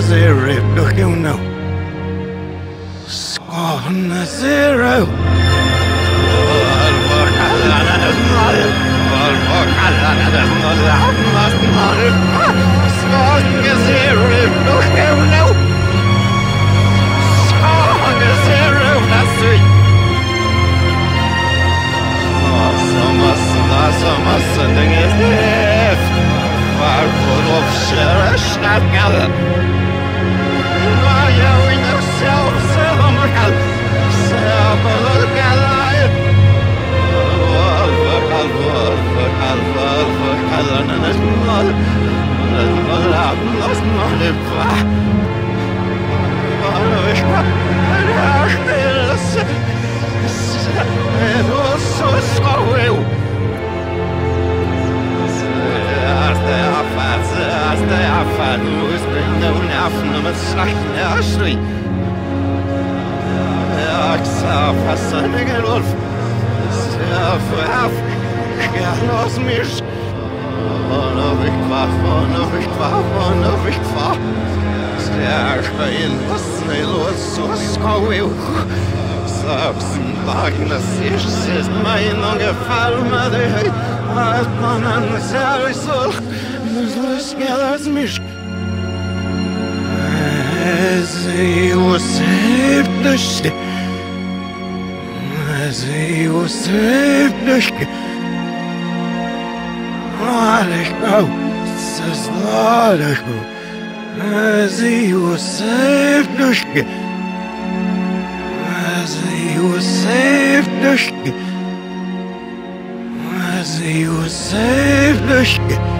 Zero, look you know. Skåne zero. Skåne Ich bin عفادوس بنون عفن مسحنا عشري أكساف حسن قلوف ساف عف خلاص مش أنا بكفاف أنا بكفاف أنا بكفاف ساعفين بصني الوسوس قوي Sapsen Wagner sich ist meine Gefallen, Hat man an Zerrsucht. Gelas mir. Ze Yosef dashti. Ze Yosef dashti. Aleko. Zaleko. Ze Yosef dashti. Ze Yosef dashti. Ze Yosef dashti. I real na fallacy. I will so scow Sada ja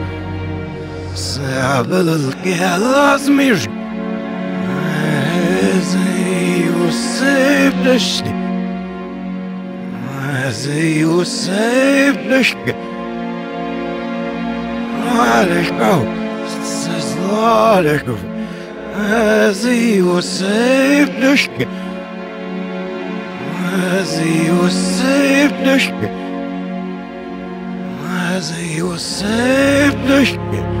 is doing no after.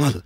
Well,